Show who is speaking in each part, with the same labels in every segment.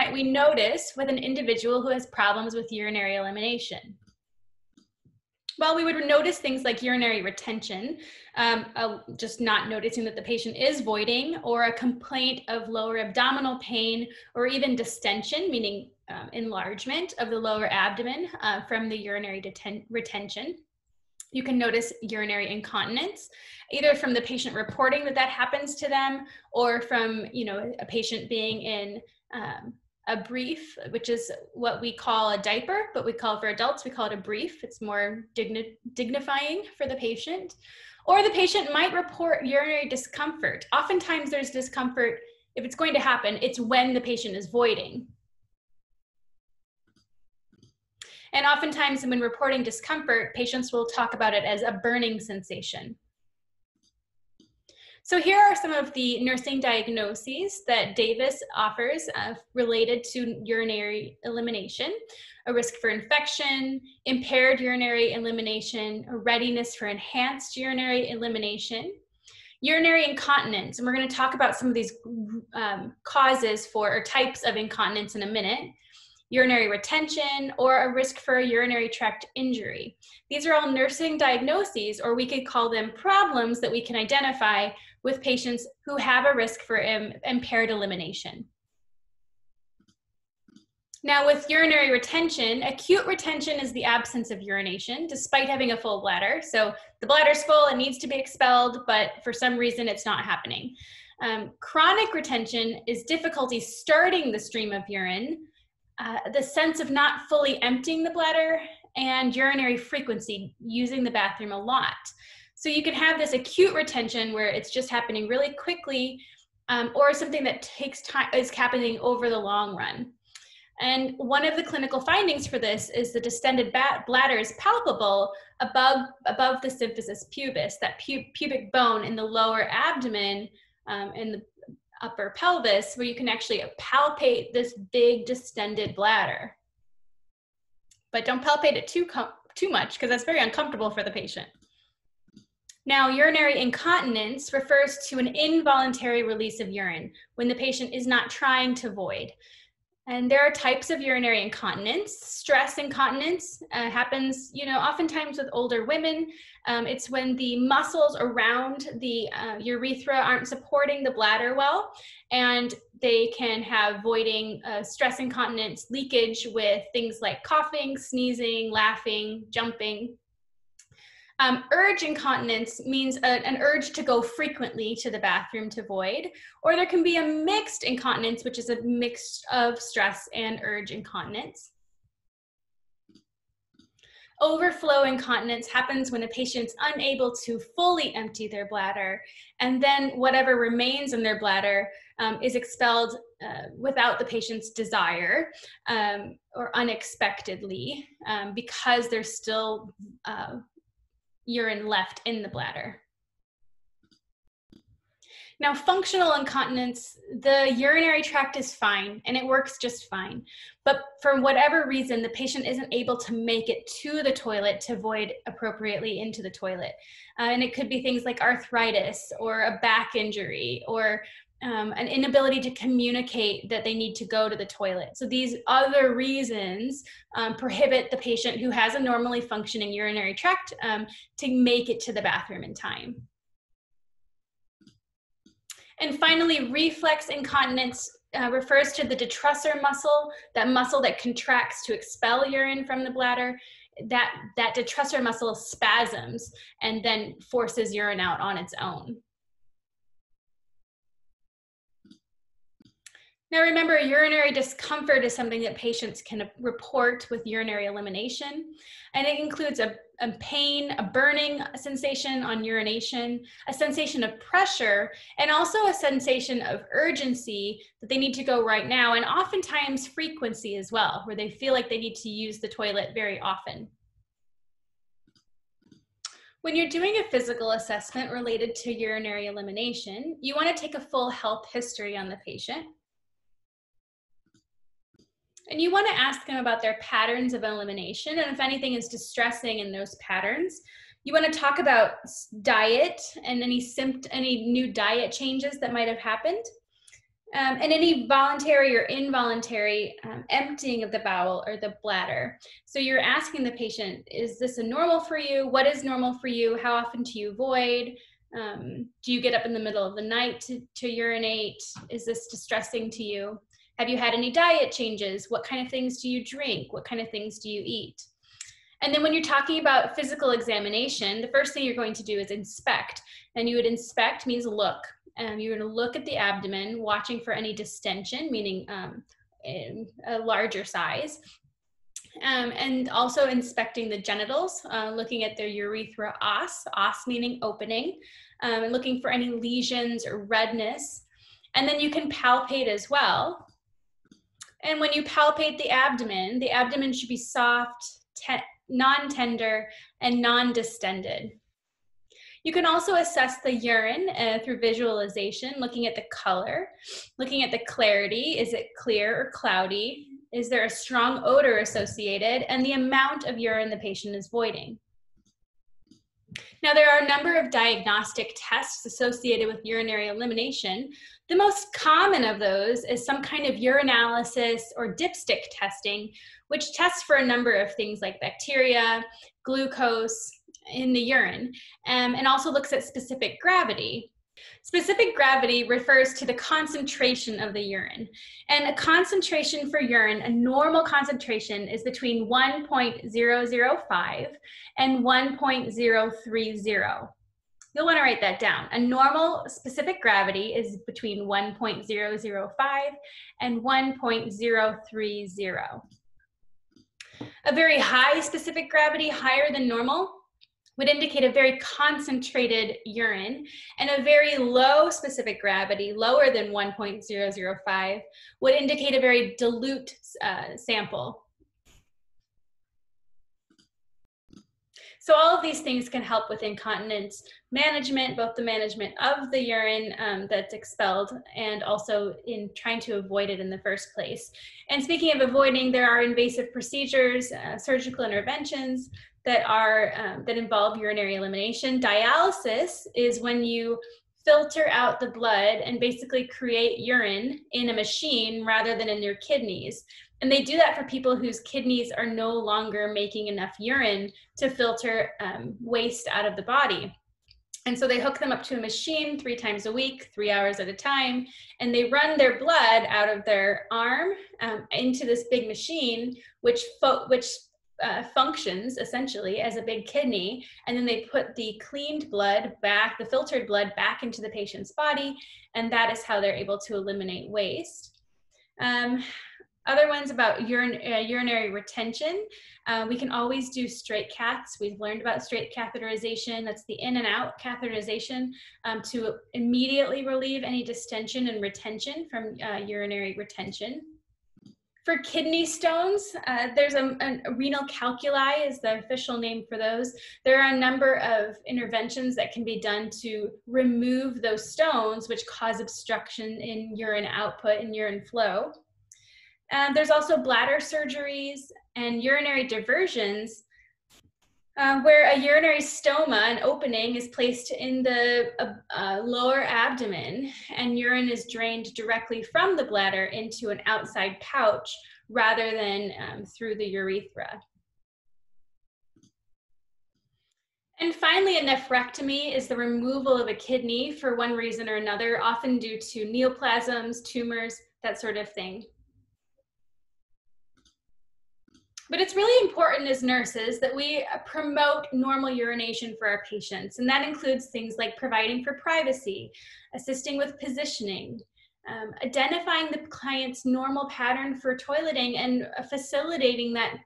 Speaker 1: might we notice with an individual who has problems with urinary elimination? Well, we would notice things like urinary retention, um, uh, just not noticing that the patient is voiding, or a complaint of lower abdominal pain, or even distension, meaning um, enlargement of the lower abdomen uh, from the urinary retention. You can notice urinary incontinence, either from the patient reporting that that happens to them, or from you know a patient being in um, a brief, which is what we call a diaper, but we call for adults, we call it a brief. It's more digni dignifying for the patient. Or the patient might report urinary discomfort. Oftentimes there's discomfort, if it's going to happen, it's when the patient is voiding. And oftentimes when reporting discomfort, patients will talk about it as a burning sensation. So here are some of the nursing diagnoses that Davis offers uh, related to urinary elimination, a risk for infection, impaired urinary elimination, a readiness for enhanced urinary elimination, urinary incontinence, and we're gonna talk about some of these um, causes for or types of incontinence in a minute, urinary retention, or a risk for a urinary tract injury. These are all nursing diagnoses, or we could call them problems that we can identify with patients who have a risk for Im impaired elimination. Now with urinary retention, acute retention is the absence of urination despite having a full bladder. So the bladder's full, it needs to be expelled, but for some reason it's not happening. Um, chronic retention is difficulty starting the stream of urine, uh, the sense of not fully emptying the bladder, and urinary frequency, using the bathroom a lot. So you can have this acute retention where it's just happening really quickly, um, or something that takes time is happening over the long run. And one of the clinical findings for this is the distended bladder is palpable above, above the symphysis pubis, that pu pubic bone in the lower abdomen um, in the upper pelvis, where you can actually palpate this big distended bladder. But don't palpate it too, too much because that's very uncomfortable for the patient. Now, urinary incontinence refers to an involuntary release of urine when the patient is not trying to void. And there are types of urinary incontinence. Stress incontinence uh, happens, you know, oftentimes with older women. Um, it's when the muscles around the uh, urethra aren't supporting the bladder well, and they can have voiding, uh, stress incontinence, leakage with things like coughing, sneezing, laughing, jumping, um, urge incontinence means a, an urge to go frequently to the bathroom to void, or there can be a mixed incontinence, which is a mix of stress and urge incontinence. Overflow incontinence happens when a patient's unable to fully empty their bladder, and then whatever remains in their bladder um, is expelled uh, without the patient's desire um, or unexpectedly um, because there's still uh, urine left in the bladder. Now, functional incontinence, the urinary tract is fine and it works just fine. But for whatever reason, the patient isn't able to make it to the toilet to void appropriately into the toilet. Uh, and it could be things like arthritis or a back injury or um, an inability to communicate that they need to go to the toilet. So these other reasons um, prohibit the patient who has a normally functioning urinary tract um, to make it to the bathroom in time. And finally, reflex incontinence uh, refers to the detrusor muscle, that muscle that contracts to expel urine from the bladder. That, that detrusor muscle spasms and then forces urine out on its own. Now remember, urinary discomfort is something that patients can report with urinary elimination, and it includes a, a, pain, a burning sensation on urination, a sensation of pressure, and also a sensation of urgency that they need to go right now, and oftentimes frequency as well, where they feel like they need to use the toilet very often. When you're doing a physical assessment related to urinary elimination, you want to take a full health history on the patient and you want to ask them about their patterns of elimination and if anything is distressing in those patterns. You want to talk about diet and any sympt- any new diet changes that might have happened. Um, and any voluntary or involuntary um, emptying of the bowel or the bladder. So you're asking the patient, is this a normal for you? What is normal for you? How often do you void? Um, do you get up in the middle of the night to, to urinate? Is this distressing to you? Have you had any diet changes? What kind of things do you drink? What kind of things do you eat? And then when you're talking about physical examination, the first thing you're going to do is inspect. And you would inspect means look. Um, you're going to look at the abdomen, watching for any distension, meaning um, a larger size. Um, and also inspecting the genitals, uh, looking at their urethra os, os meaning opening, um, and looking for any lesions or redness. And then you can palpate as well. And when you palpate the abdomen, the abdomen should be soft, non-tender, and non-distended. You can also assess the urine uh, through visualization, looking at the color, looking at the clarity. Is it clear or cloudy? Is there a strong odor associated? And the amount of urine the patient is voiding. Now, there are a number of diagnostic tests associated with urinary elimination. The most common of those is some kind of urinalysis or dipstick testing, which tests for a number of things like bacteria, glucose in the urine, um, and also looks at specific gravity. Specific gravity refers to the concentration of the urine. And a concentration for urine, a normal concentration, is between 1.005 and 1.030. You'll want to write that down. A normal specific gravity is between 1.005 and 1.030. A very high specific gravity, higher than normal, would indicate a very concentrated urine, and a very low specific gravity, lower than 1.005, would indicate a very dilute uh, sample. So all of these things can help with incontinence management, both the management of the urine um, that's expelled and also in trying to avoid it in the first place. And speaking of avoiding, there are invasive procedures, uh, surgical interventions, that are um, that involve urinary elimination. Dialysis is when you filter out the blood and basically create urine in a machine rather than in your kidneys. And they do that for people whose kidneys are no longer making enough urine to filter um, waste out of the body. And so they hook them up to a machine three times a week, three hours at a time, and they run their blood out of their arm um, into this big machine, which which uh, functions essentially as a big kidney, and then they put the cleaned blood back, the filtered blood back into the patient's body, and that is how they're able to eliminate waste. Um, other ones about urine, uh, urinary retention. Uh, we can always do straight caths. We've learned about straight catheterization. That's the in and out catheterization um, to immediately relieve any distension and retention from uh, urinary retention. For kidney stones, uh, there's a, a, renal calculi is the official name for those. There are a number of interventions that can be done to remove those stones, which cause obstruction in urine output and urine flow. Um, there's also bladder surgeries and urinary diversions, uh, where a urinary stoma, an opening, is placed in the uh, uh, lower abdomen and urine is drained directly from the bladder into an outside pouch rather than um, through the urethra. And finally, a nephrectomy is the removal of a kidney for one reason or another, often due to neoplasms, tumors, that sort of thing. But it's really important as nurses that we promote normal urination for our patients. And that includes things like providing for privacy, assisting with positioning, um, identifying the client's normal pattern for toileting and facilitating that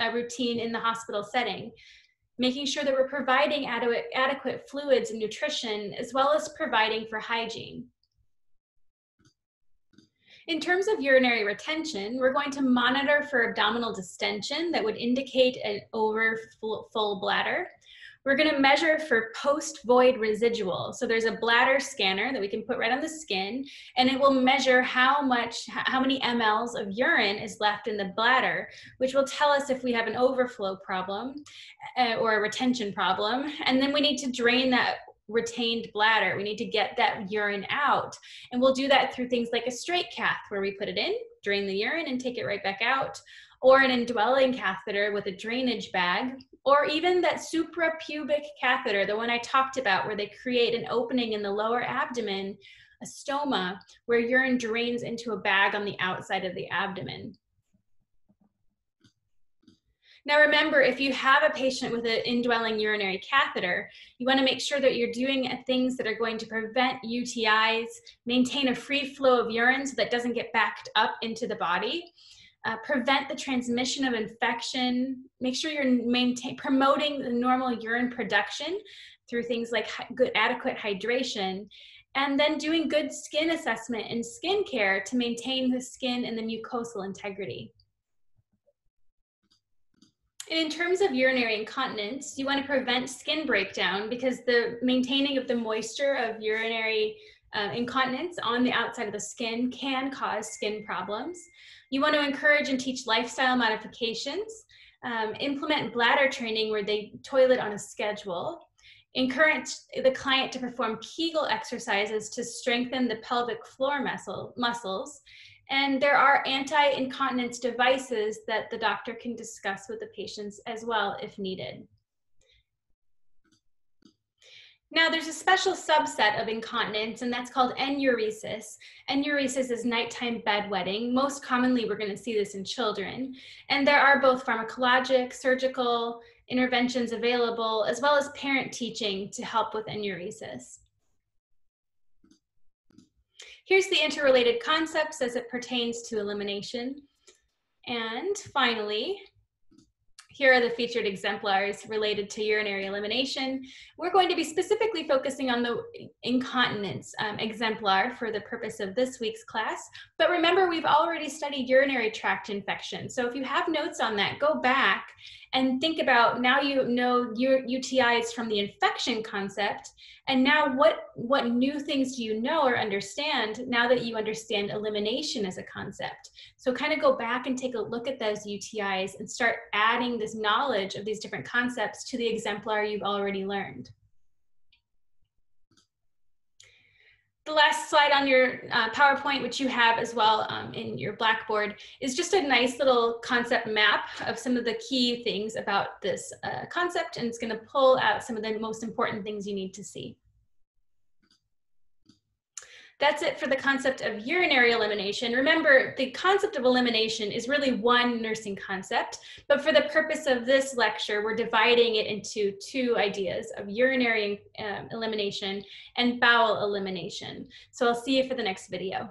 Speaker 1: uh, routine in the hospital setting. Making sure that we're providing adequate, adequate fluids and nutrition, as well as providing for hygiene. In terms of urinary retention, we're going to monitor for abdominal distension that would indicate an over full bladder. We're going to measure for post-void residual. So there's a bladder scanner that we can put right on the skin, and it will measure how much, how many mLs of urine is left in the bladder, which will tell us if we have an overflow problem uh, or a retention problem. And then we need to drain that retained bladder. We need to get that urine out. And we'll do that through things like a straight cath where we put it in, drain the urine and take it right back out, or an indwelling catheter with a drainage bag, or even that suprapubic catheter, the one I talked about where they create an opening in the lower abdomen, a stoma, where urine drains into a bag on the outside of the abdomen. Now remember, if you have a patient with an indwelling urinary catheter, you wanna make sure that you're doing things that are going to prevent UTIs, maintain a free flow of urine so that doesn't get backed up into the body, uh, prevent the transmission of infection, make sure you're maintain, promoting the normal urine production through things like good adequate hydration, and then doing good skin assessment and skin care to maintain the skin and the mucosal integrity. And in terms of urinary incontinence, you want to prevent skin breakdown because the maintaining of the moisture of urinary uh, incontinence on the outside of the skin can cause skin problems. You want to encourage and teach lifestyle modifications, um, implement bladder training where they toilet on a schedule, encourage the client to perform Kegel exercises to strengthen the pelvic floor muscle, muscles, and there are anti-incontinence devices that the doctor can discuss with the patients as well if needed. Now, there's a special subset of incontinence, and that's called enuresis. Enuresis is nighttime bedwetting. Most commonly, we're going to see this in children. And there are both pharmacologic, surgical interventions available, as well as parent teaching to help with enuresis. Here's the interrelated concepts as it pertains to elimination. And finally, here are the featured exemplars related to urinary elimination. We're going to be specifically focusing on the incontinence um, exemplar for the purpose of this week's class. But remember, we've already studied urinary tract infection. So if you have notes on that, go back and think about now you know your UTI is from the infection concept and now what what new things do you know or understand now that you understand elimination as a concept? So kind of go back and take a look at those UTIs and start adding this knowledge of these different concepts to the exemplar you've already learned the last slide on your uh, PowerPoint, which you have as well um, in your Blackboard, is just a nice little concept map of some of the key things about this uh, concept, and it's going to pull out some of the most important things you need to see. That's it for the concept of urinary elimination. Remember, the concept of elimination is really one nursing concept, but for the purpose of this lecture, we're dividing it into two ideas of urinary um, elimination and bowel elimination. So I'll see you for the next video.